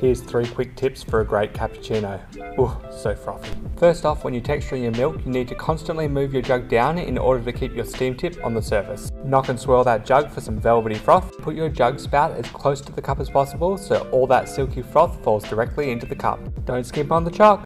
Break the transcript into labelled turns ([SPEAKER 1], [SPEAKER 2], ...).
[SPEAKER 1] Here's three quick tips for a great cappuccino. Ooh, so frothy. First off, when you're texturing your milk, you need to constantly move your jug down in order to keep your steam tip on the surface. Knock and swirl that jug for some velvety froth. Put your jug spout as close to the cup as possible so all that silky froth falls directly into the cup. Don't skimp on the choc.